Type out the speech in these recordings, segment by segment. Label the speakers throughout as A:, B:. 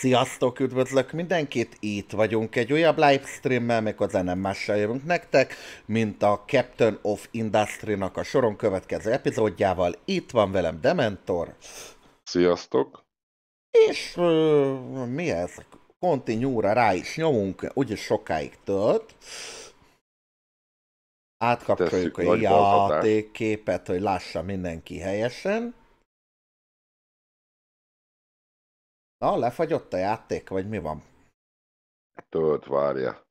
A: Sziasztok, üdvözlök mindenkit! Itt vagyunk egy újabb livestreammel, még az nem mással jövünk nektek, mint a Captain of Industry-nak a soron következő epizódjával. Itt van velem Dementor.
B: Sziasztok!
A: És uh, mi ez? Continue-ra rá is nyomunk, úgyis sokáig tölt. Átkapcsoljuk a játékképet, hogy lássa mindenki helyesen. Na, lefagyott a játék, vagy mi van?
B: Tölt, várja.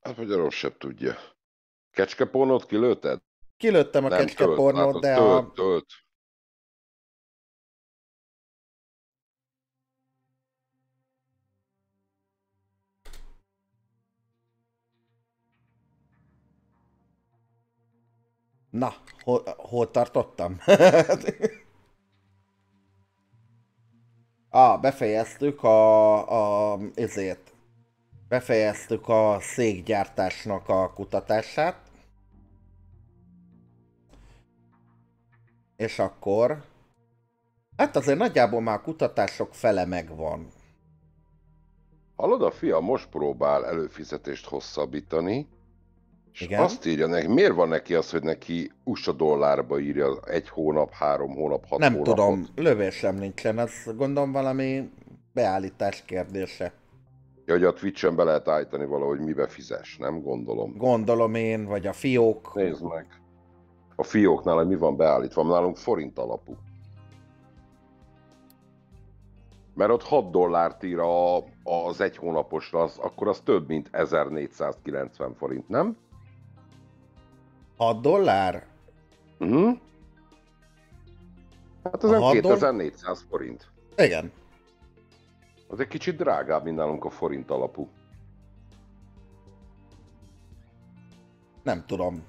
B: Hát, hogy a rossz se tudja. Kecskepornót kilőtted?
A: Kilőttem a kecskepornót, de
B: tölt,
A: a...
B: Tölt.
A: Na, hol, hol tartottam? Ah, befejeztük a, a ezért. Befejeztük a székgyártásnak a kutatását. És akkor... Hát azért nagyjából már a kutatások fele megvan.
B: Hallod, a fia most próbál előfizetést hosszabbítani, és
A: Igen?
B: azt írja neki, miért van neki az, hogy neki USA dollárba írja egy hónap, három hónap, hat
A: Nem
B: hónapot?
A: tudom, lövésem nincsen, ez gondolom valami beállítás kérdése.
B: Ja, hogy a Twitch-en be lehet állítani valahogy mibe fizes, nem gondolom.
A: Gondolom én, vagy a fiók.
B: Nézd meg. A fióknál, hogy mi van beállítva, nálunk forint alapú. Mert ott 6 dollárt ír a, az egy hónaposra, az, akkor az több, mint 1490 forint, nem?
A: 6 dollár?
B: Uh-huh. Hát az
A: A
B: olyan
A: hat doll-
B: 2400 forint.
A: Igen.
B: Az egy kicsit drágább, mint nálunk a forint alapú.
A: Nem tudom.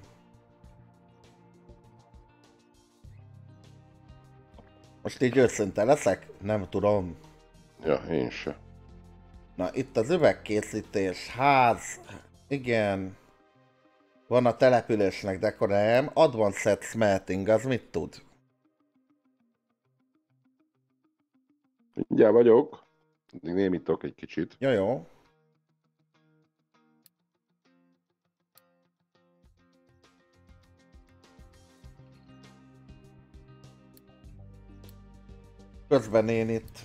A: Most így őszinte leszek? Nem tudom.
B: Ja, én se.
A: Na, itt az üvegkészítés, ház, igen. Van a településnek dekorálm. Advanced Smelting, az mit tud?
B: Mindjárt vagyok. Még némítok egy kicsit.
A: Jó, jó. Közben én itt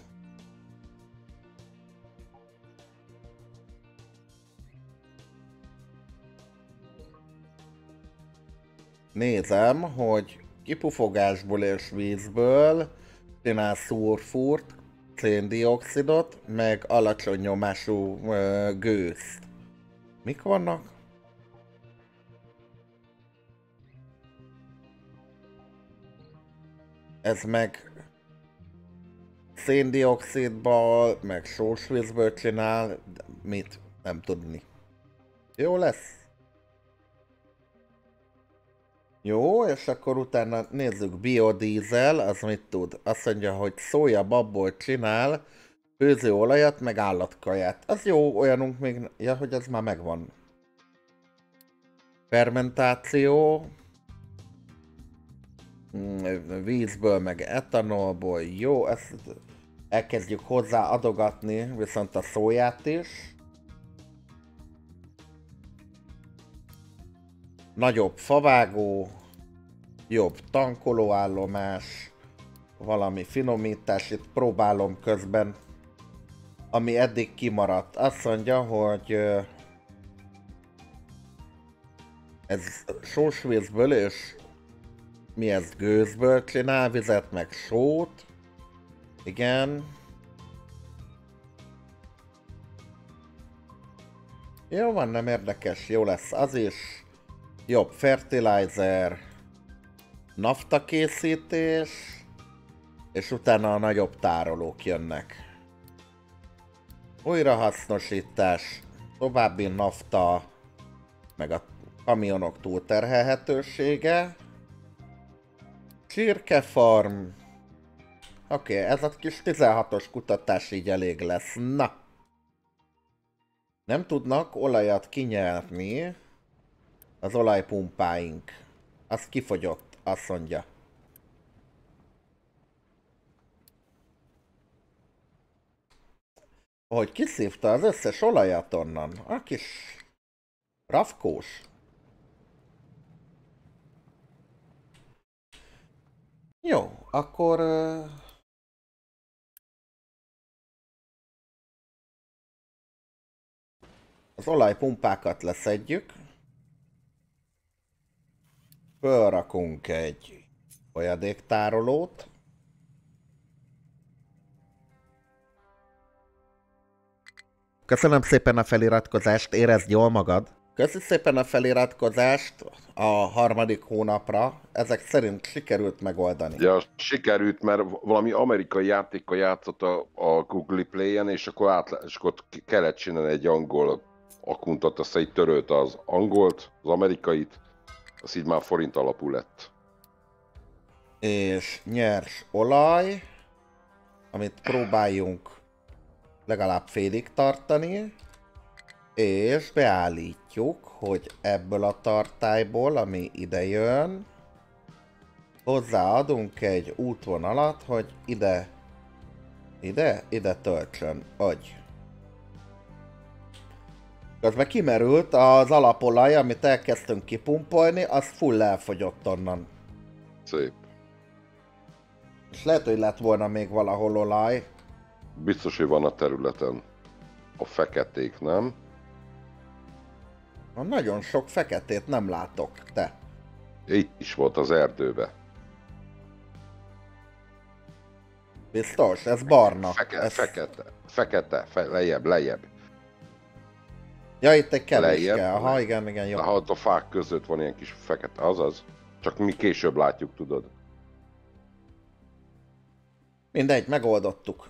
A: nézem, hogy kipufogásból és vízből csinál szurfurt, széndiokszidot, meg alacsony nyomású ö, gőzt. Mik vannak? Ez meg széndiokszidból, meg sósvízből csinál, mit? Nem tudni. Jó lesz? Jó, és akkor utána nézzük biodízel, az mit tud? Azt mondja, hogy szója babból csinál főzőolajat, meg állatkaját. Az jó, olyanunk még, ja, hogy ez már megvan. Fermentáció. Mm, Vízből, meg etanolból, jó, ezt elkezdjük hozzá adogatni, viszont a szóját is. Nagyobb favágó, jobb tankolóállomás, valami finomítás, itt próbálom közben, ami eddig kimaradt. Azt mondja, hogy ez sósvízből és mi ez gőzből csinál, vizet meg sót. Igen. Jó van, nem érdekes, jó lesz az is jobb fertilizer, nafta készítés, és utána a nagyobb tárolók jönnek. Újrahasznosítás, további nafta, meg a kamionok túlterhelhetősége. Csirkefarm. Oké, okay, ez a kis 16-os kutatás így elég lesz. Na! Nem tudnak olajat kinyerni az olajpumpáink. Az kifogyott, azt mondja. Hogy kiszívta az összes olajat onnan. A kis rafkós. Jó, akkor... Az olajpumpákat leszedjük. Fölrakunk egy folyadéktárolót. Köszönöm szépen a feliratkozást, érezd jól magad. Köszönöm szépen a feliratkozást a harmadik hónapra. Ezek szerint sikerült megoldani.
B: Ja, sikerült, mert valami amerikai játékkal játszott a, a Google Play-en, és akkor, át, és akkor kellett csinálni egy angol akuntat, azt így törölte az angolt, az amerikait, az így már forint alapú lett.
A: És nyers olaj, amit próbáljunk legalább félig tartani, és beállítjuk, hogy ebből a tartályból, ami ide jön, hozzáadunk egy útvonalat, hogy ide, ide, ide töltsön, agy. Közben kimerült az alapolaj, amit elkezdtünk kipumpolni, az full elfogyott onnan.
B: Szép.
A: És lehet, hogy lett volna még valahol olaj.
B: Biztos, hogy van a területen. A feketék, nem?
A: Na, Nagyon sok feketét nem látok, te.
B: Itt is volt az erdőbe.
A: Biztos? Ez barna.
B: Feke,
A: ez...
B: Fekete, fekete, fe, lejjebb, lejjebb.
A: Ja, itt egy kevéske.
B: Lejjebb.
A: Aha, igen, igen, jó.
B: Ha ott a fák között van ilyen kis fekete, azaz. Csak mi később látjuk, tudod.
A: Mindegy, megoldottuk.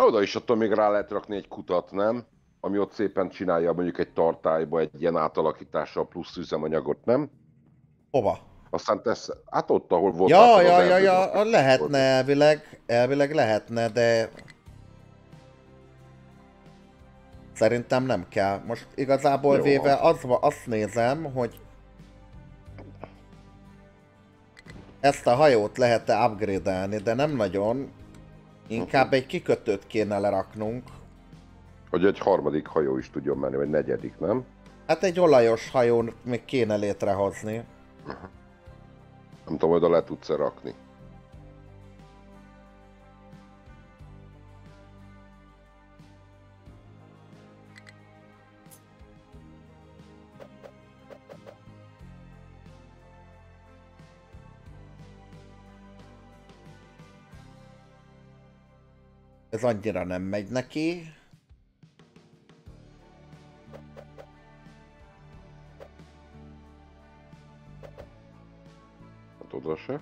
B: Oda is attól még rá lehet rakni egy kutat, nem? Ami ott szépen csinálja mondjuk egy tartályba egy ilyen átalakítással plusz üzemanyagot, nem?
A: Hova?
B: Aztán tesz, hát ott, ahol volt.
A: Ja, ja, ja, ja, lehetne elvileg, elvileg lehetne, de... Szerintem nem kell. Most igazából
B: Jó.
A: véve az, azt nézem, hogy ezt a hajót lehet-e upgrade de nem nagyon. Inkább egy kikötőt kéne leraknunk.
B: Hogy egy harmadik hajó is tudjon menni, vagy negyedik, nem?
A: Hát egy olajos hajón még kéne létrehozni.
B: Nem tudom, oda le tudsz -e rakni.
A: Ez annyira nem megy neki.
B: Hát oda se.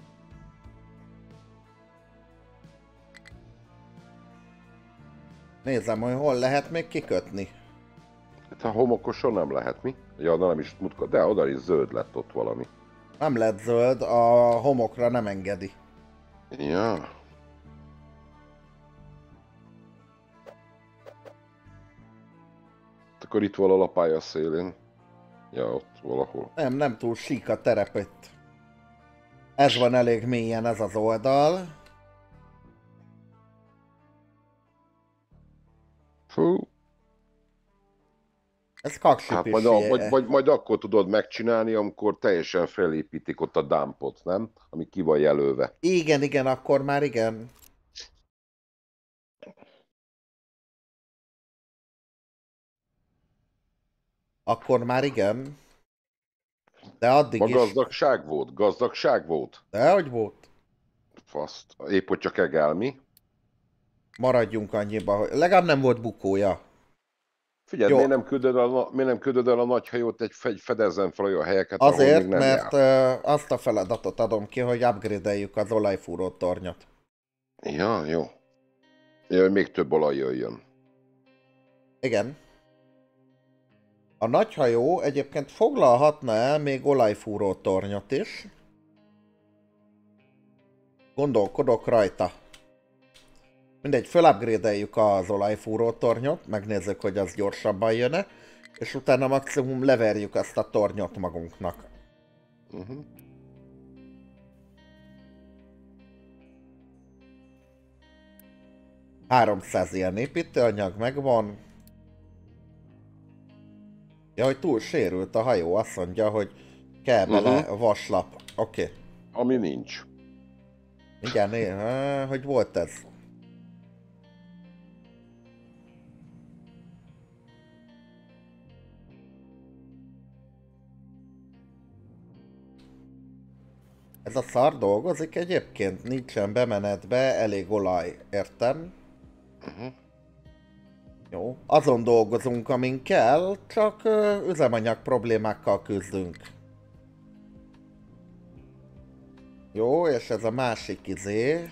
A: Nézem, hogy hol lehet még kikötni.
B: Hát a homokoson nem lehet, mi? Ja, de nem is mutka, de oda is zöld lett ott valami.
A: Nem lett zöld, a homokra nem engedi.
B: Ja. Akkor itt valahol a pálya szélén. Ja, ott valahol.
A: Nem, nem túl sík a terep itt. Ez van elég mélyen ez az oldal.
B: Fú,
A: Ez kaksi
B: hát majd, a, vagy, vagy, majd akkor tudod megcsinálni, amikor teljesen felépítik ott a dumpot, nem? Ami ki van jelölve.
A: Igen, igen, akkor már igen. Akkor már igen. De addig
B: Ma
A: is.
B: gazdagság volt, gazdagság volt.
A: De hogy volt?
B: Faszt. Épp, hogy csak egel, mi?
A: Maradjunk annyiba, hogy legalább nem volt bukója.
B: Figyelj, miért nem, küldöd el, a- miért nem küldöd el a nagy hajót egy fedezzen fel olyan helyeket, ahol
A: Azért,
B: még nem
A: mert
B: jár?
A: azt a feladatot adom ki, hogy upgrade-eljük az olajfúró tornyot.
B: Ja, jó. Ja, még több olaj jöjjön.
A: Igen. A nagy hajó egyébként foglalhatna el még olajfúró tornyot is. Gondolkodok rajta. Mindegy, felupgrade-eljük az olajfúró tornyot, megnézzük, hogy az gyorsabban jön és utána maximum leverjük azt a tornyot magunknak.
B: Uh-huh.
A: 300 ilyen építőanyag megvan. Ja, hogy túl sérült a hajó, azt mondja, hogy kell bele
B: Mhm.
A: vaslap. Oké. Okay.
B: Ami nincs.
A: Igen, Há, hogy volt ez? Ez a szar dolgozik egyébként? Nincsen bemenetbe, elég olaj, értem?
B: Uh-huh.
A: Jó. Azon dolgozunk, amin kell, csak üzemanyag problémákkal küzdünk. Jó, és ez a másik izé.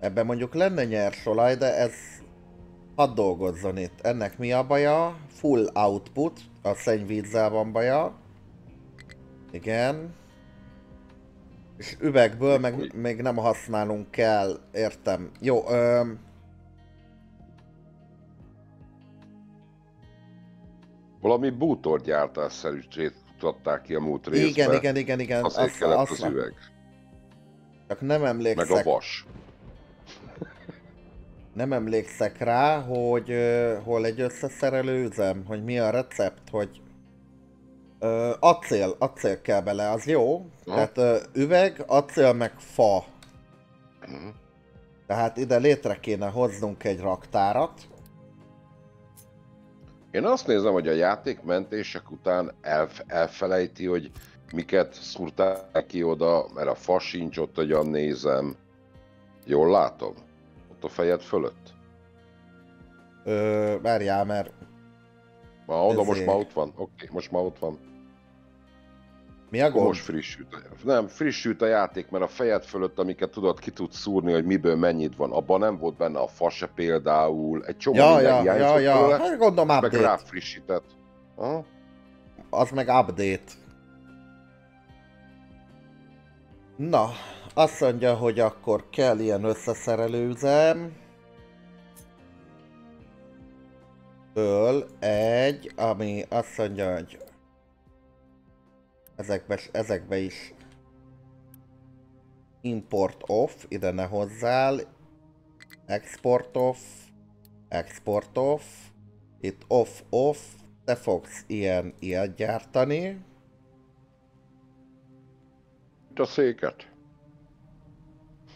A: Ebben mondjuk lenne nyersolaj, de ez... Hadd dolgozzon itt. Ennek mi a baja? Full output. A szennyvízzel van baja. Igen. És üvegből meg még nem használunk kell, értem. Jó, öm...
B: Valami bútorgyártásszerűsét mutatták ki a múlt részben.
A: Igen, igen, igen, igen.
B: Azért
A: Azt,
B: kellett
A: azt,
B: az üveg.
A: csak nem
B: Meg a
A: emlékszek,
B: vas.
A: nem emlékszek rá, hogy uh, hol egy összeszerelő üzem, hogy mi a recept, hogy uh, acél, acél kell bele, az jó.
B: Aha.
A: Tehát uh, üveg, acél meg fa.
B: Mhm.
A: Tehát ide létre kéne hoznunk egy raktárat.
B: Én azt nézem, hogy a játékmentések után elf- elfelejti, hogy miket szúrták ki oda, mert a fa sincs ott, hogyan nézem. Jól látom? Ott a fejed fölött?
A: Ö, várjál, mert
B: Ma oda
A: Ezért.
B: most már ott van? Oké, most már ott van.
A: Mi a gond?
B: most frissült. a- Nem, frissült a játék, mert a fejed fölött, amiket tudod, ki tudsz szúrni, hogy miből mennyit van. Abban nem volt benne a fa se például. Egy csomó
A: Ja,
B: minden
A: ja, ja, ja,
B: tőle,
A: hát gondolom
B: meg
A: update.
B: ráfrissített. Aha.
A: Az meg update. Na, azt mondja, hogy akkor kell ilyen összeszerelő üzem. Föl egy, ami azt mondja, hogy ezekbe, ezekbe is import off, ide ne hozzál, export off, export off, itt off off, te fogsz ilyen, ilyet gyártani.
B: Itt a széket.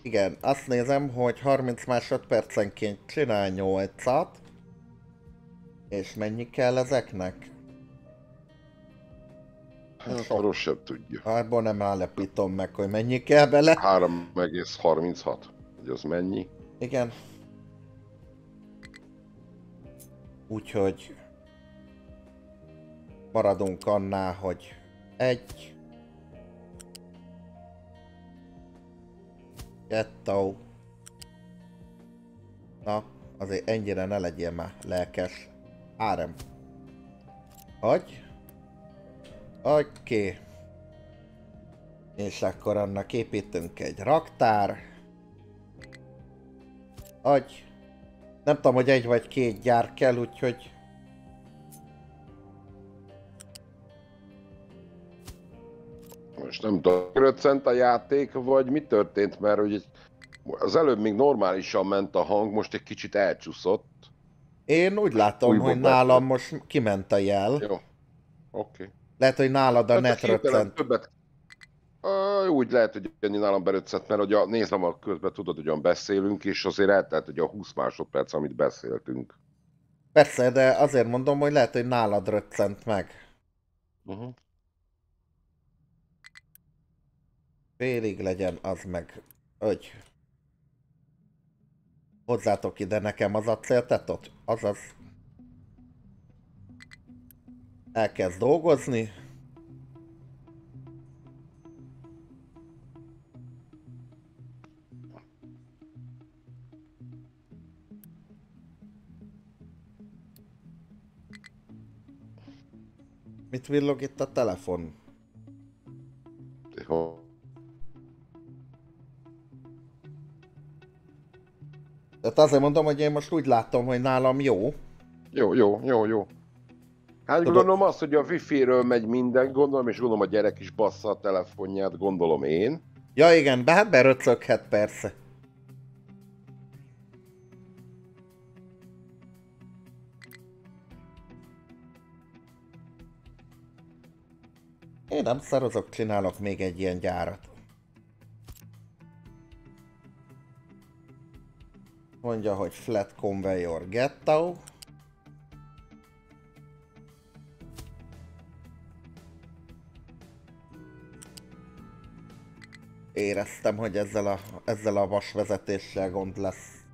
A: Igen, azt nézem, hogy 30 másodpercenként csinál 8-at. És mennyi kell ezeknek?
B: Hát
A: Sok.
B: arról sem tudja.
A: Abból nem állapítom meg, hogy mennyi kell bele.
B: 3,36. Hogy az mennyi?
A: Igen. Úgyhogy maradunk annál, hogy egy, kettő, na, azért ennyire ne legyél már lelkes. Három. Hogy? Oké. Okay. És akkor annak építünk egy raktár. Agy. Nem tudom, hogy egy vagy két gyár kell, úgyhogy...
B: Most nem tudom, röccent a játék, vagy mi történt, mert hogy az előbb még normálisan ment a hang, most egy kicsit elcsúszott.
A: Én úgy látom,
B: Újból
A: hogy nálam most kiment a jel.
B: Jó. Oké. Okay.
A: Lehet, hogy nálad a
B: Hát
A: net röccent.
B: többet... Ö, úgy lehet, hogy Jönni nálam beröccent, mert hogy a, nézem a közben, tudod, hogyan beszélünk, és azért eltelt, hogy a 20 másodperc, amit beszéltünk.
A: Persze, de azért mondom, hogy lehet, hogy nálad röccent meg.
B: Uh-huh.
A: Félig legyen az meg. Ögy. Hozzátok ide nekem az acéltetot. Azaz. Elkezd dolgozni. Mit villog itt a telefon?
B: Jó.
A: Tehát azért mondom, hogy én most úgy látom, hogy nálam jó.
B: Jó, jó, jó, jó. Hát
A: Tudod...
B: gondolom azt, hogy a wifi-ről megy minden, gondolom, és gondolom a gyerek is bassza a telefonját, gondolom én.
A: Ja igen, be, hát beröcöghet persze. Én nem szarozok, csinálok még egy ilyen gyárat. Mondja, hogy flat conveyor ghetto. Éreztem, hogy ezzel a, ezzel a vasvezetéssel gond lesz.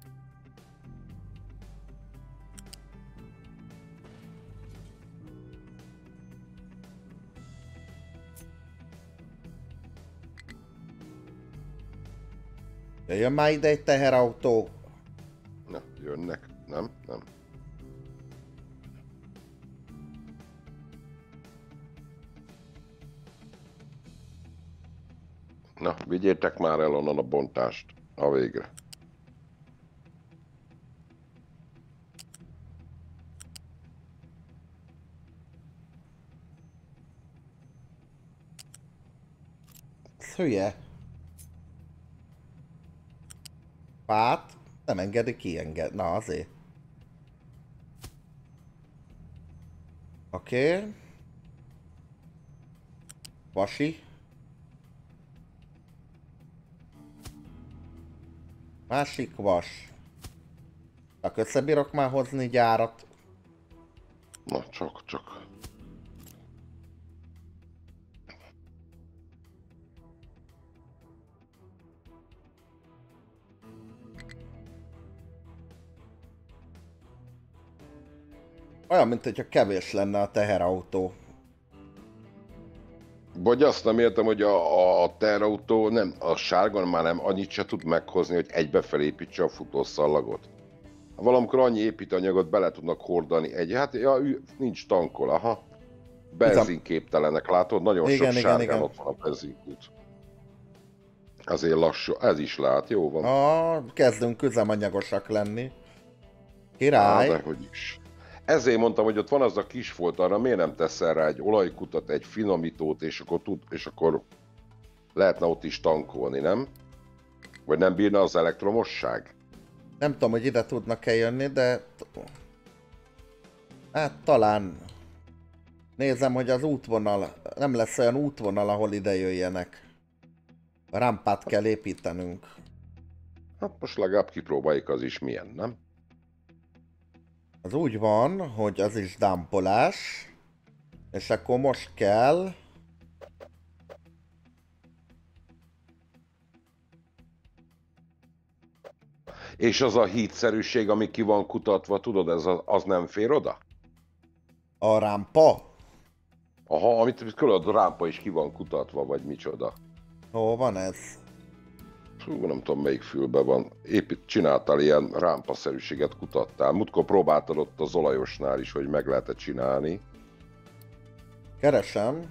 A: Jöjjön már ide egy teherautó.
B: Na, jönnek. Nem, nem. Na, vigyétek már el onnan a bontást. A végre.
A: Hülye. Pát nem engedi kienged. Na azért. Oké. Okay. Vasi. Másik vas. Csak összebírok már hozni gyárat.
B: Na, csak, csak.
A: Olyan, mint hogyha kevés lenne a teherautó.
B: Vagy azt nem értem, hogy a, a teherautó nem, a sárga már nem annyit se tud meghozni, hogy egybe felépítse a futószallagot. Valamikor annyi építanyagot bele tudnak hordani egy, hát ja, nincs tankol, aha. Benzinképtelenek, látod? Nagyon igen, sok igen, sárgán igen. ott van a benzinkút. Azért lassú, ez is lát, jó van.
A: Ah, kezdünk üzemanyagosak lenni. Király.
B: Á, de hogy is. Ezért mondtam, hogy ott van az a kis folt, arra miért nem teszel rá egy olajkutat, egy finomítót, és akkor, tud, és akkor lehetne ott is tankolni, nem? Vagy nem bírna az elektromosság?
A: Nem tudom, hogy ide tudnak-e jönni, de... Hát talán... Nézem, hogy az útvonal... Nem lesz olyan útvonal, ahol ide jöjjenek. A rámpát kell építenünk.
B: Hát most legalább kipróbáljuk az is milyen, nem?
A: Az úgy van, hogy az is dámpolás. És akkor most kell...
B: És az a hídszerűség, ami ki van kutatva, tudod, ez az, az nem fér oda?
A: A rámpa?
B: Aha, amit külön a rámpa is ki van kutatva, vagy micsoda.
A: Hol van ez?
B: Fú, nem tudom melyik fülbe van. Épít, csináltál ilyen rámpaszerűséget, kutattál. Mutkor próbáltad ott az olajosnál is, hogy meg lehet csinálni.
A: Keresem.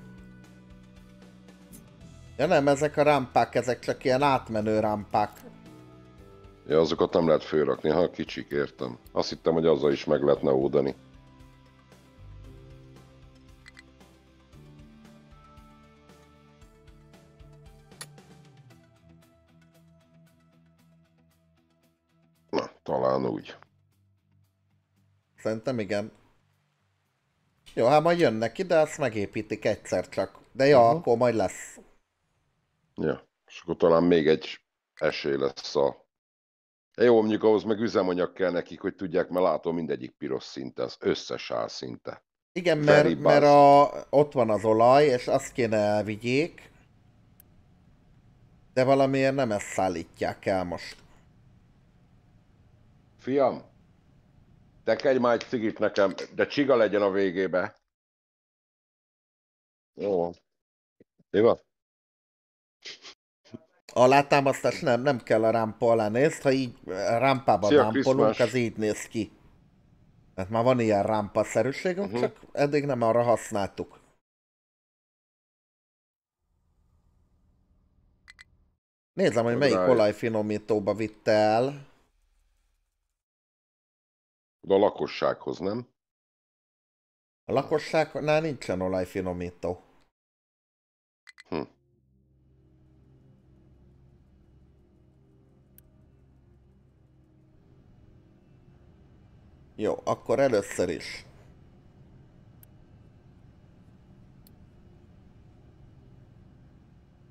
A: Ja nem, ezek a rámpák, ezek csak ilyen átmenő rámpák.
B: Ja, azokat nem lehet fölrakni, ha kicsik, értem. Azt hittem, hogy azzal is meg lehetne ódani. Úgy.
A: Szerintem igen. Jó, hát majd jönnek ide, azt megépítik egyszer csak. De ja, uh-huh. akkor majd lesz.
B: Ja, és akkor talán még egy esély lesz a... Jó, mondjuk ahhoz meg üzemanyag kell nekik, hogy tudják, mert látom mindegyik piros szinte, az összes áll szinte.
A: Igen, mert, mert a, ott van az olaj, és azt kéne elvigyék, de valamiért nem ezt szállítják el most.
B: Fiam, tekerj már egy cigit nekem, de csiga legyen a végébe. Jó. Jó.
A: Alátámasztás nem, nem kell a rámpa alá nézd, ha így rámpába Szia, rámpolunk, az így néz ki. Hát már van ilyen rámpaszerűségünk, uh-huh. csak eddig nem arra használtuk. Nézem, hogy melyik olajfinomítóba vitte el.
B: Oda a lakossághoz, nem?
A: A lakosságnál nincsen olajfinomító. Hm. Jó, akkor először is.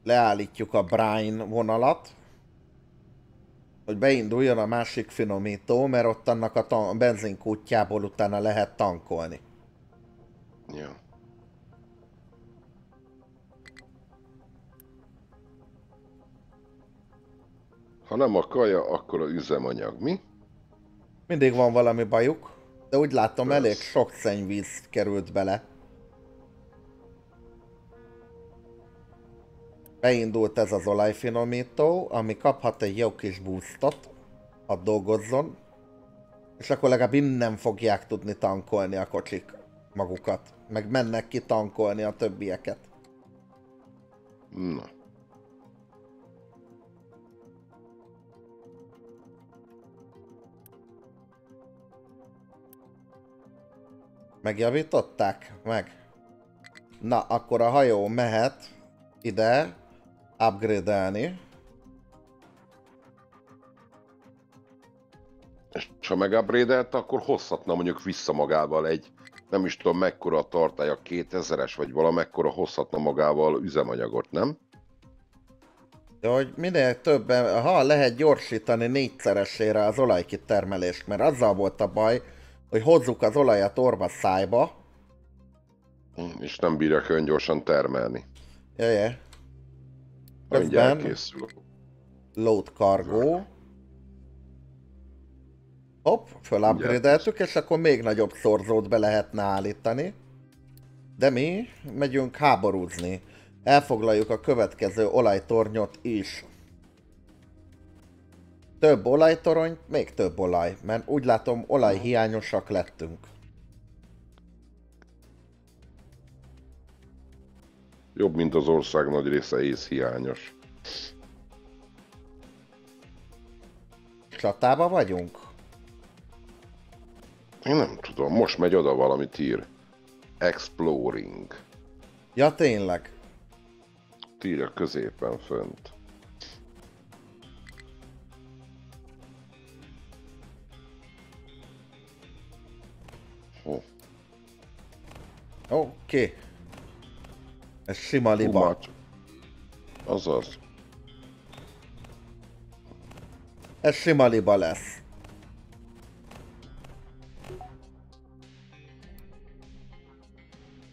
A: leállítjuk a brine vonalat, hogy beinduljon a másik finomító, mert ott annak a, tan- a benzinkútjából utána lehet tankolni.
B: Ja. Ha nem a kaja, akkor a üzemanyag, mi?
A: Mindig van valami bajuk, de úgy látom
B: Persze.
A: elég sok szennyvíz került bele. Beindult ez az olajfinomító, ami kaphat egy jó kis boostot, ha dolgozzon, és akkor legalább innen fogják tudni tankolni a kocsik magukat, meg mennek ki tankolni a többieket.
B: Na.
A: Megjavították? Meg. Na, akkor a hajó mehet ide upgrade-elni.
B: És ha megupgrade akkor hozhatna mondjuk vissza magával egy, nem is tudom mekkora a tartálya, 2000-es vagy valamekkora hozhatna magával üzemanyagot, nem?
A: De hogy minél többen, ha lehet gyorsítani négyszeresére az olajkitermelést, mert azzal volt a baj, hogy hozzuk az olajat orva szájba,
B: És nem bírja olyan gyorsan termelni.
A: Jaj,
B: Mindjárt
A: Közben- load cargo. Hopp, fölupgrade-eltük, és akkor még nagyobb szorzót be lehetne állítani. De mi megyünk háborúzni. Elfoglaljuk a következő olajtornyot is. Több olajtorony, még több olaj, mert úgy látom olajhiányosak lettünk.
B: Jobb, mint az ország nagy része észhiányos.
A: Csatába vagyunk?
B: Én nem tudom, most megy oda valamit ír. Exploring.
A: Ja, tényleg.
B: Írja középen fönt.
A: Oké. Okay. Ez sima liba.
B: csak- Azaz.
A: Ez sima liba lesz.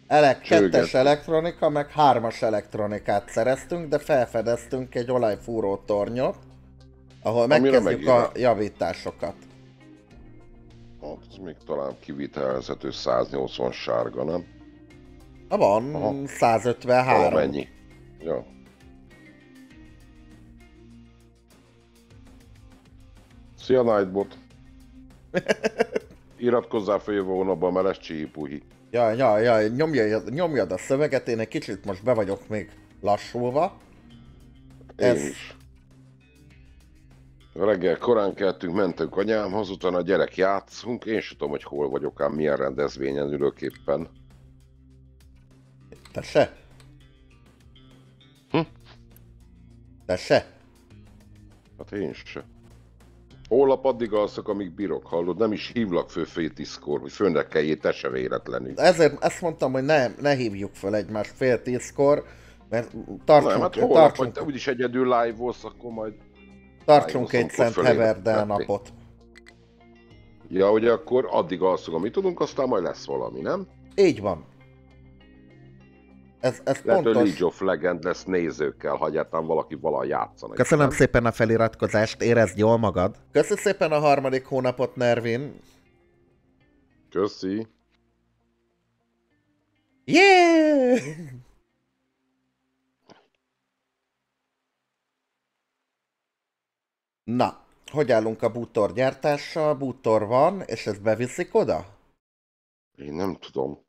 A: Elek, kettes elektronika, meg hármas elektronikát szereztünk, de felfedeztünk egy olajfúró tornyot, ahol megkezdjük a javításokat.
B: Hát, ez még talán kivitelezhető 180 sárga, nem?
A: Na van,
B: Aha.
A: 153.
B: Valamennyi. Ja. Szia Nightbot! Iratkozzál fel jövő hónapban, mert lesz csihipuhi.
A: Jaj, jaj, jaj, nyomjad, nyomjad a szöveget, én egy kicsit most be vagyok még lassulva.
B: Én
A: Ez-
B: is. Reggel korán keltünk, mentünk anyámhoz, utána a gyerek játszunk, én sem tudom, hogy hol vagyok, ám milyen rendezvényen ülök éppen.
A: Te se?
B: Hm?
A: Te se?
B: Hát én se. Holnap addig alszok, amíg bírok, hallod? Nem is hívlak föl fél tízkor, hogy fönnekeljé te se véletlenül.
A: Ezért ezt mondtam, hogy ne, ne hívjuk fel egymást fél tízkor, mert tartsunk,
B: Nem, hát holnap,
A: tartsunk,
B: te úgyis egyedül live volsz, akkor majd...
A: tartsunk egy Szent. Heverdel napot.
B: Ja, ugye akkor addig alszok, amit tudunk, aztán majd lesz valami, nem?
A: Így van. Ez, ez
B: Lehet,
A: pontos.
B: League of Legend lesz nézőkkel, ha egyáltalán valaki valaha játszanak.
A: Köszönöm szépen a feliratkozást, érezd jól magad. Köszönöm szépen a harmadik hónapot, Nervin.
B: Köszi.
A: Yeah! Na, hogy állunk a bútor gyártással? Bútor van, és ezt beviszik oda?
B: Én nem tudom.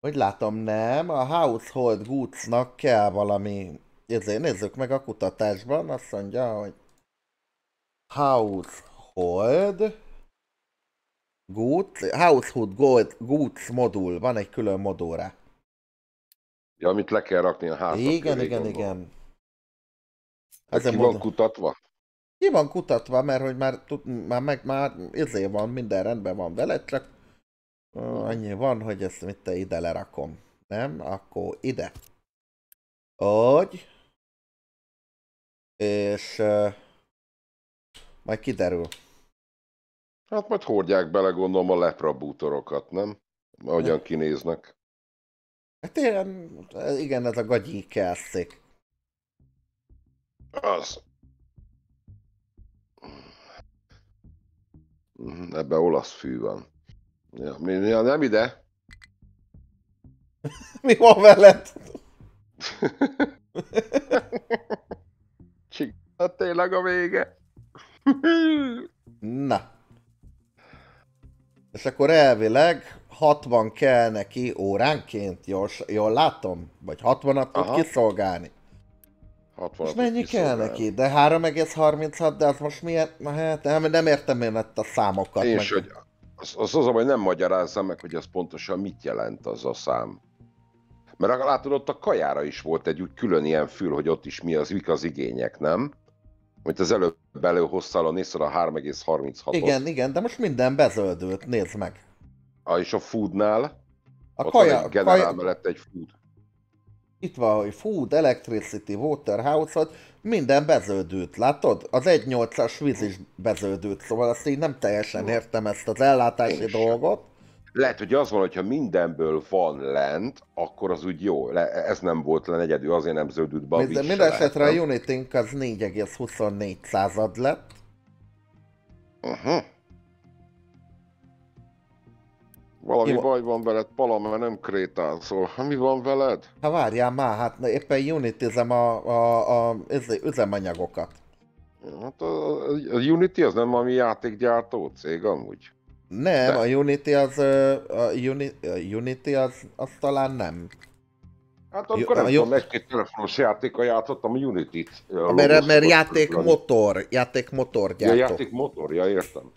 A: Hogy látom, nem. A Household Goods-nak kell valami... Ezért nézzük meg a kutatásban, azt mondja, hogy Household Goods, Household Gold, Goods modul, van egy külön modul rá.
B: Ja, amit le kell rakni a házak
A: igen,
B: köré,
A: igen,
B: gondolom.
A: igen.
B: Ez ki van kutatva?
A: Ki van kutatva, mert hogy már, tud, már meg már izé van, minden rendben van vele, csak annyi van, hogy ezt mit te ide lerakom. Nem? Akkor ide. Hogy És uh, majd kiderül.
B: Hát majd hordják bele, gondolom, a lepra bútorokat, nem? Ahogyan kinéznek.
A: Hát ilyen, igen, ez a gagyi kelszék.
B: Az. Ebbe olasz fű van. Ja, mi, ja, nem ide.
A: Mi van veled?
B: Csik, tényleg a vége.
A: Na. És akkor elvileg 60 kell neki óránként, jól, jól látom? Vagy 60-at tud kiszolgálni.
B: 60
A: És mennyi kell neki? De 3,36, de az most milyen? Na hát nem, nem értem én ezt a számokat.
B: Én
A: meg-
B: is, hogy az, az, az, hogy nem magyarázzam meg, hogy az pontosan mit jelent az a szám. Mert látod, ott a kajára is volt egy úgy külön ilyen fül, hogy ott is mi az, mik az igények, nem? Mint az előbb előhoztál a nézted a 3,36-ot.
A: Igen, igen, de most minden bezöldült, nézd meg.
B: Ah, és a foodnál,
A: A
B: ott van
A: kaja,
B: egy generál
A: kaja,
B: mellett egy food.
A: Itt van, hogy food, electricity, waterhouse minden bezöldült, látod? Az 1.8-as víz is bezöldült, szóval azt így nem teljesen értem ezt az ellátási
B: Én
A: dolgot.
B: Lehet, hogy az van, hogyha mindenből van lent, akkor az úgy jó. Ez nem volt le egyedül, azért nem zöldült be a
A: Minden, minden esetre a? Unity-nk az 4,24 század lett.
B: Uh-huh. Valami
A: Jó.
B: baj van veled, Pala, mert nem krétál, szóval mi van veled?
A: Hát várjál már, hát éppen unitizem a, a, a üze- üzemanyagokat.
B: Hát a, a Unity az nem valami játékgyártó cég amúgy.
A: Nem,
B: De.
A: a Unity az, a, Uni, a Unity az, az talán nem.
B: Hát amikor
A: Jó,
B: nem
A: jó.
B: tudom, egy-két telefonos játékkal játszottam a Unity-t.
A: Mert, mert játékmotor, játékmotor
B: Ja,
A: gyártó.
B: játék motorja, értem.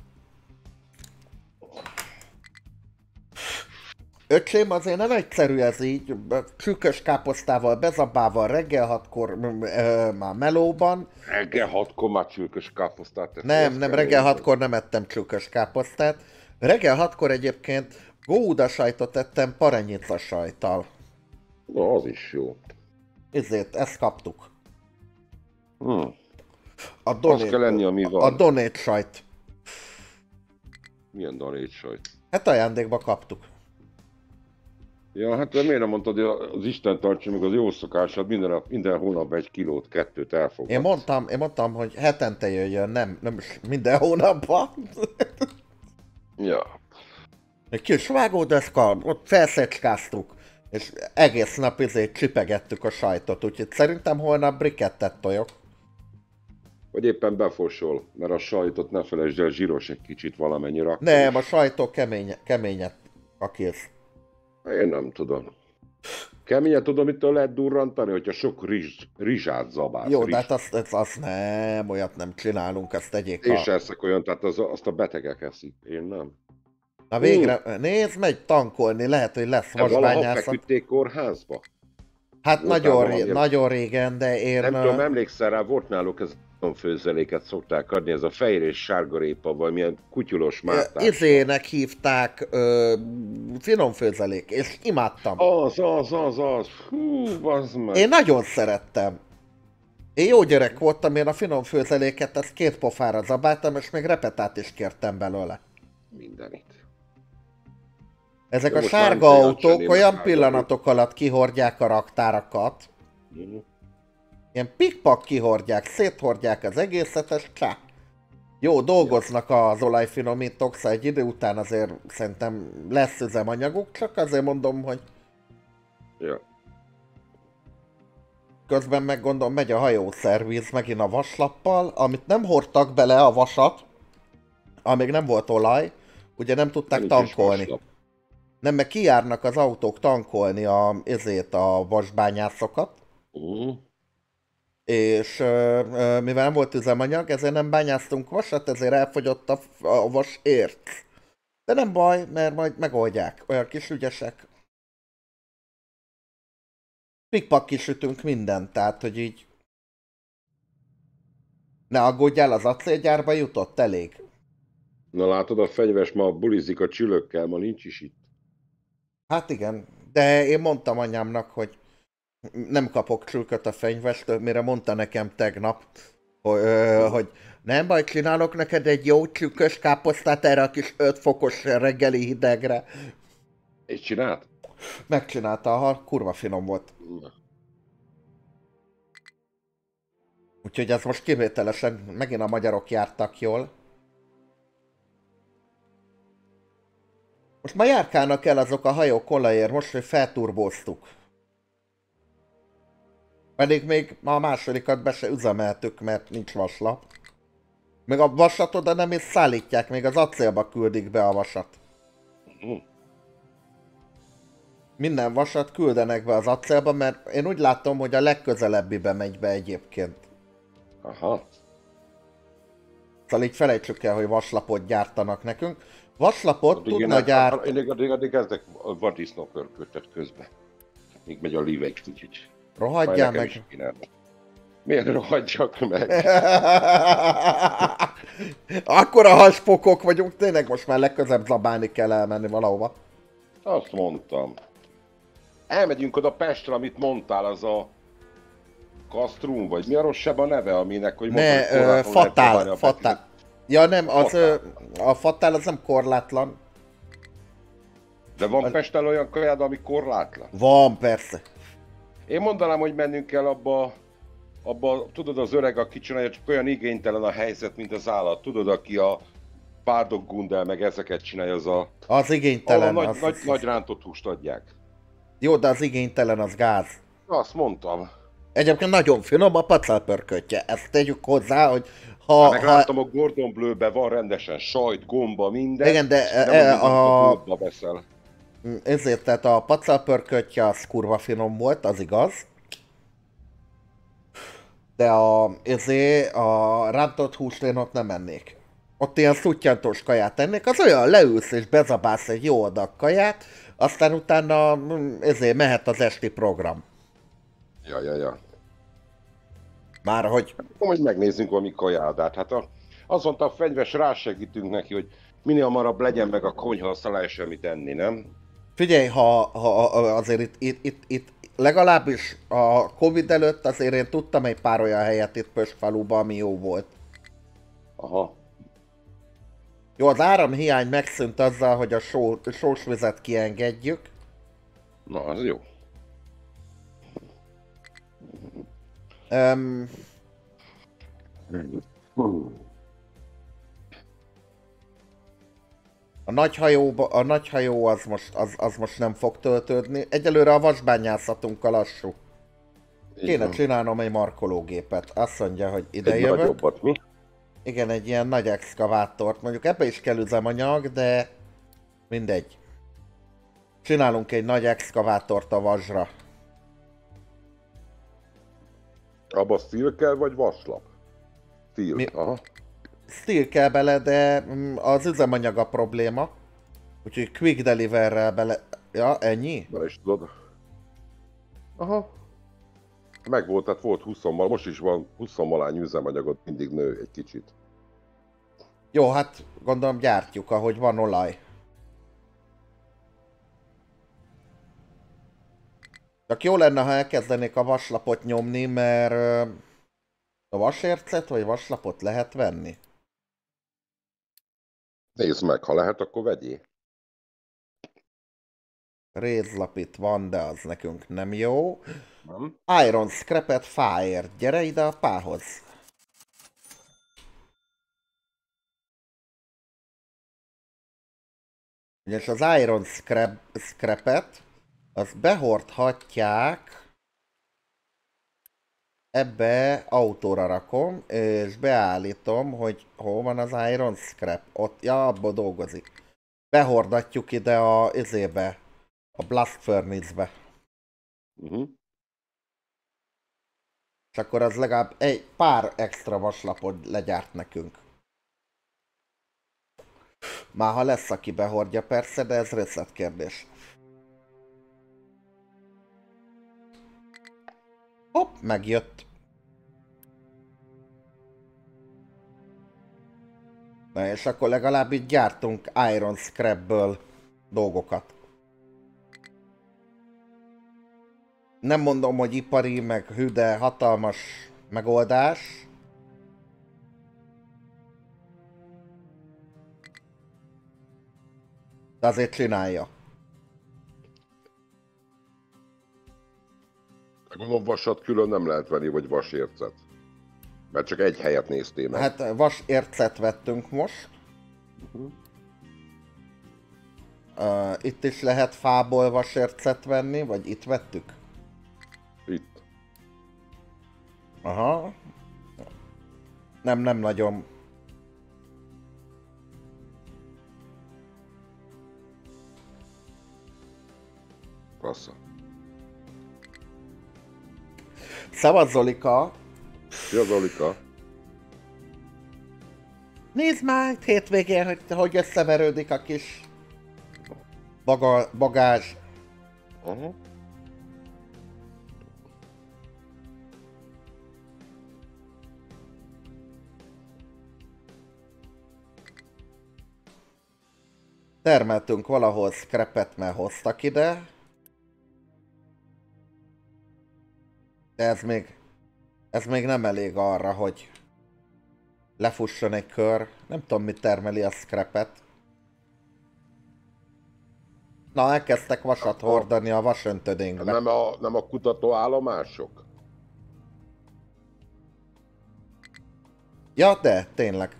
A: Öcsém, azért nem egyszerű ez így, csükös káposztával, bezabával, reggel hatkor ö, már melóban.
B: Reggel hatkor már csülkös káposztát
A: Nem, nem, reggel hatkor nem ettem csükös káposztát. Reggel hatkor egyébként góuda sajtot ettem paranyica sajttal.
B: Na, az is jó.
A: Ezért, ezt kaptuk.
B: Hm.
A: A
B: Az
A: donét,
B: kell lenni, ami
A: a
B: van.
A: donét sajt.
B: Milyen darét sajt?
A: Hát ajándékba kaptuk.
B: Ja, hát de miért nem mondtad, hogy az Isten tartsa meg az jó szokását, minden, nap, minden hónapban egy kilót, kettőt elfogadsz.
A: Én mondtam, én mondtam, hogy hetente jöjjön, nem, nem minden hónapban.
B: Ja.
A: Egy kis vágódeszka, ott felszecskáztuk, és egész nap izé csipegettük a sajtot, úgyhogy szerintem holnap brikettet tojok.
B: Vagy éppen befosol, mert a sajtot ne felejtsd el, zsíros egy kicsit valamennyire.
A: Nem, a sajtó kemény, keményet a kész.
B: Én nem tudom. Keményen tudom, mitől lehet durrantani, hogyha sok rizs, rizsát zabálsz.
A: Jó,
B: rizs.
A: de hát azt, azt, azt nem, olyat nem csinálunk, azt tegyék
B: Én
A: a...
B: sem eszek olyan, tehát az, azt a betegek eszik. Én nem.
A: Na végre, nézd, megy tankolni, lehet, hogy lesz
B: valaha
A: vasbányászat.
B: feküdték kórházba?
A: Hát
B: voltál
A: nagyon, ré, nagyon régen, de én...
B: Nem tudom, emlékszel rá, volt náluk ez főzeléket szokták adni, ez a fehér és sárga répa, vagy milyen kutyulos mártás.
A: Izének hívták ö, finom főzelék, és imádtam.
B: Az, az, az, az. Hú, bazd meg.
A: Én nagyon szerettem. Én jó gyerek voltam, én a finom főzeléket ezt két pofára zabáltam, és még repetát is kértem belőle.
B: Mindenit.
A: Ezek
B: Jó,
A: a sárga autók olyan pillanatok alatt kihordják a raktárakat,
B: Mhm.
A: Ilyen pikpak kihordják, széthordják az egészet, és csá. Jó, dolgoznak az olajfinomítók, szóval egy idő után azért szerintem lesz üzemanyaguk, csak azért mondom, hogy
B: Ja.
A: közben meg gondolom megy a hajószerviz megint a vaslappal, amit nem hordtak bele a vasat, amíg nem volt olaj, ugye nem tudták
B: Nincs
A: tankolni. Nem, meg kijárnak az autók tankolni a, ezért a vasbányászokat,
B: Mhm.
A: És mivel nem volt üzemanyag, ezért nem bányáztunk vasat, ezért elfogyott a, a vas ért. De nem baj, mert majd megoldják, olyan kis ügyesek. Pikpak kisütünk mindent, tehát hogy így... Ne aggódjál, az acélgyárba jutott elég.
B: Na látod, a fegyves ma bulizik a csülökkel, ma nincs is itt.
A: Hát igen, de én mondtam anyámnak, hogy nem kapok csülköt a fenyvestől, mire mondta nekem tegnap, hogy, ö, hogy nem baj, csinálok neked egy jó csülkös káposztát erre a kis 5 fokos reggeli hidegre.
B: És csinált?
A: Megcsinálta, ha kurva finom volt. Úgyhogy ez most kivételesen, megint a magyarok jártak jól. Most már járkálnak el azok a hajók olajért, most, hogy felturbóztuk. Pedig még a másodikat be se üzemeltük, mert nincs vaslap. Még a vasat oda nem is szállítják, még az acélba küldik be a vasat.
B: Hm.
A: Minden vasat küldenek be az acélba, mert én úgy látom, hogy a legközelebbibe megy be egyébként.
B: Aha.
A: Szóval így felejtsük el, hogy vaslapot gyártanak nekünk. Vaslapot
B: Addig én,
A: tudna gyártani...
B: addig, addig, addig kezdek pörköltet közben. Míg megy a kicsit. Majd
A: Rohadjál meg.
B: Miért rohadjak meg?
A: Akkor a haspokok vagyunk, tényleg most már legközebb zabálni kell elmenni valahova.
B: Azt mondtam. Elmegyünk oda Pestre, amit mondtál, az a Castrum, vagy mi a rosszabb a neve, aminek, hogy
A: Ne, ö, fatál,
B: a
A: fatál. Ja nem, az, ö,
B: Fatál.
A: a fatál az nem korlátlan.
B: De van Pesten olyan kajád, ami korlátlan?
A: Van, persze.
B: Én mondanám, hogy mennünk el abba, abba, tudod, az öreg, aki csinálja, csak olyan igénytelen a helyzet, mint az állat. Tudod, aki a Párdok Gundel, meg ezeket csinálja, az a...
A: Az igénytelen.
B: nagy,
A: az,
B: nagy,
A: az,
B: nagy rántott húst adják.
A: Jó, de az igénytelen, az gáz.
B: Azt mondtam.
A: Egyébként nagyon finom a pacalpörkötje. Ezt tegyük hozzá, hogy ha...
B: Meg
A: ha
B: láttam a Gordon Bleu-be van rendesen sajt, gomba, minden.
A: Igen, de, e, a-
B: a veszel.
A: Ezért, tehát a pacalpörkötje az kurva finom volt, az igaz. De a, ezért a rántott húst én ott nem ennék. Ott ilyen szuttyantós kaját ennék, az olyan leülsz és bezabálsz egy jó adag kaját, aztán utána mm, ezért mehet az esti program.
B: Ja, ja, ja.
A: Már hogy
B: Akkor majd megnézzünk valami kajádát. Hát a, az mondta a fenyves, rásegítünk neki, hogy minél hamarabb legyen meg a konyha, aztán lehessen mit enni, nem?
A: Figyelj, ha, ha azért itt, itt, itt, itt legalábbis a Covid előtt azért én tudtam egy pár olyan helyet itt Pöstfaluban, ami jó volt.
B: Aha.
A: Jó, az áramhiány megszűnt azzal, hogy a só, sós vizet kiengedjük.
B: Na, az jó.
A: Um, a nagy, a nagy hajó az most, az, az most nem fog töltődni. Egyelőre a vasbányászatunk a lassú. Kéne csinálnom egy markológépet. Azt mondja, hogy ide
B: Egy
A: jövök.
B: nagyobbat, mi?
A: Igen, egy ilyen nagy exkavátort. Mondjuk ebbe is kell üzemanyag, de mindegy. Csinálunk egy nagy exkavátort a vasra.
B: Abba szíl kell, vagy vaslap? Szíl.
A: Mi-
B: Aha.
A: Steel kell bele, de mm, az üzemanyag a probléma. Úgyhogy quick deliverrel bele... Ja, ennyi?
B: Bele is tudod. Aha. Meg volt, tehát volt 20 mal, most is van 20 malány üzemanyagod, mindig nő egy kicsit.
A: Jó, hát gondolom gyártjuk, ahogy van olaj. Csak jó lenne, ha elkezdenék a vaslapot nyomni, mert a vasércet vagy vaslapot lehet venni.
B: Nézd meg, ha lehet, akkor vegyél.
A: Rézlap itt van, de az nekünk nem jó.
B: Nem?
A: Iron Scrapet Fire, gyere ide a pához. És az Iron Scrap, Scrapet, azt behordhatják, ebbe autóra rakom, és beállítom, hogy hol van az Iron Scrap. Ott, ja, abba dolgozik. Behordatjuk ide a izébe, a Blast Furnace-be.
B: Uh-huh.
A: És akkor az legalább egy pár extra vaslapot legyárt nekünk. Már ha lesz, aki behordja persze, de ez részletkérdés. Hopp, megjött. Na és akkor legalább itt gyártunk Iron Scrapből dolgokat. Nem mondom, hogy ipari, meg hű, de hatalmas megoldás. De azért csinálja.
B: Gondolom vasat külön nem lehet venni, vagy vasércet. Mert csak egy helyet néztél meg.
A: Hát vas ércet vettünk most. Uh, itt is lehet fából vasércet venni, vagy itt vettük?
B: Itt.
A: Aha. Nem, nem nagyon.
B: Passza.
A: Szavaz Zolika!
B: Szia Zolika.
A: Nézd már itt hétvégén, hogy, hogy összeverődik a kis baga, bagázs.
B: Aha.
A: Termeltünk valahol scrapet, mert hoztak ide. De ez még, ez még nem elég arra, hogy lefusson egy kör. Nem tudom, mit termeli a scrapet. Na, elkezdtek vasat hordani a vasöntödénkbe.
B: Nem a, nem a kutatóállomások?
A: Ja, de, tényleg.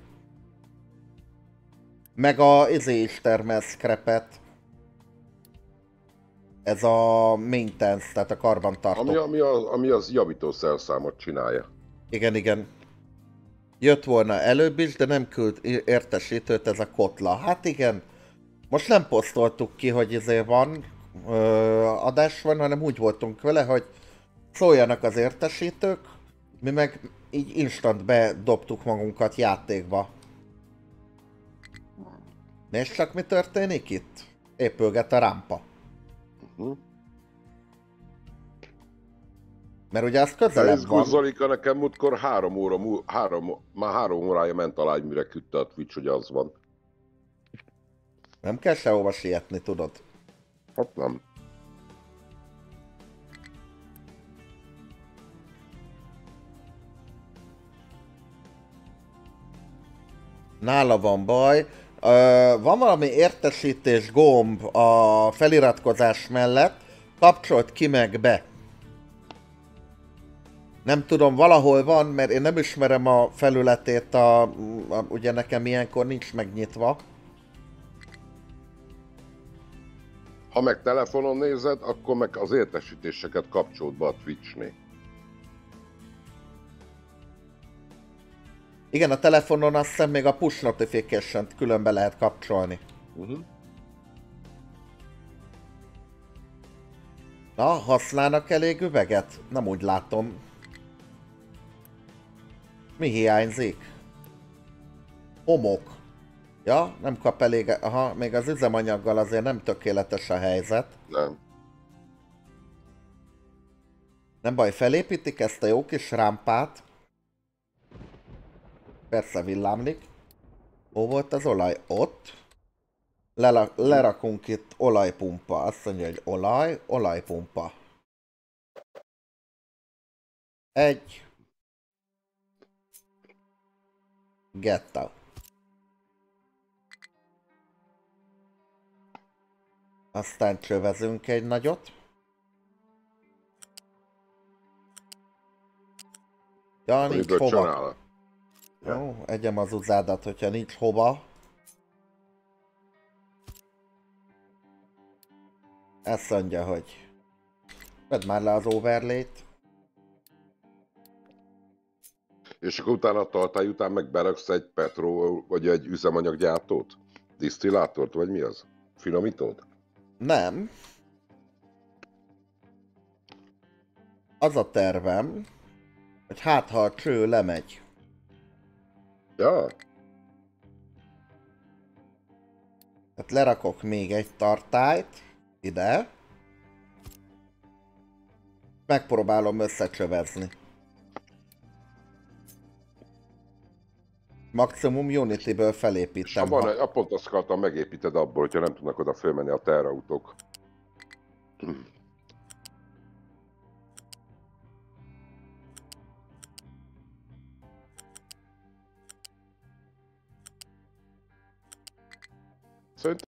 A: Meg a izé is termel scrapet. Ez a maintenance, tehát a karbantartó.
B: Ami, ami, az, ami az javító szerszámot csinálja.
A: Igen, igen. Jött volna előbb is, de nem küld értesítőt ez a kotla. Hát igen, most nem posztoltuk ki, hogy izé van, ö, adás van, hanem úgy voltunk vele, hogy szóljanak az értesítők, mi meg így instant bedobtuk magunkat játékba. Nézd csak, mi történik itt? Épülget a rámpa.
B: Uh-huh.
A: Mert ugye az közelebb van.
B: Zolika nekem múltkor három óra, mú- három, már három órája ment alá, hogy mire küldte a Twitch, hogy az van.
A: Nem kell sehova sietni, tudod.
B: Hát nem.
A: Nála van baj. Van valami értesítés gomb a feliratkozás mellett, kapcsolt ki meg be. Nem tudom, valahol van, mert én nem ismerem a felületét, a, a, ugye nekem ilyenkor nincs megnyitva.
B: Ha meg telefonon nézed, akkor meg az értesítéseket kapcsolt be a Twitch-nél.
A: Igen, a telefonon azt hiszem még a push notification külön be lehet kapcsolni.
B: Uh-huh.
A: Na, használnak elég üveget? Nem úgy látom. Mi hiányzik? Homok. Ja, nem kap elég... Aha, még az üzemanyaggal azért nem tökéletes a helyzet.
B: Nem.
A: Nem baj, felépítik ezt a jó kis rámpát. Persze villámlik. Hol volt az olaj? Ott. Lela- lerakunk itt olajpumpa. Azt mondja, hogy olaj, olajpumpa. Egy. Get out. Aztán csövezünk egy nagyot. Ja, nincs
B: Miből
A: hova.
B: csinál?
A: Jó, egyem az uzádat, hogyha nincs hova. Ezt mondja, hogy vedd már le az overlay-t.
B: És akkor utána a tartály után meg beraksz egy petró, vagy egy üzemanyaggyártót? Disztillátort, vagy mi az? Finomítót?
A: Nem. Az a tervem, hogy hát ha a cső lemegy,
B: Ja,
A: tehát lerakok még egy tartályt ide, megpróbálom összecsövezni. Maximum Unity-ből felépítem.
B: van
A: ha-
B: a pont azt megépíted abból, hogyha nem tudnak oda fölmenni a terrautók. Szerintem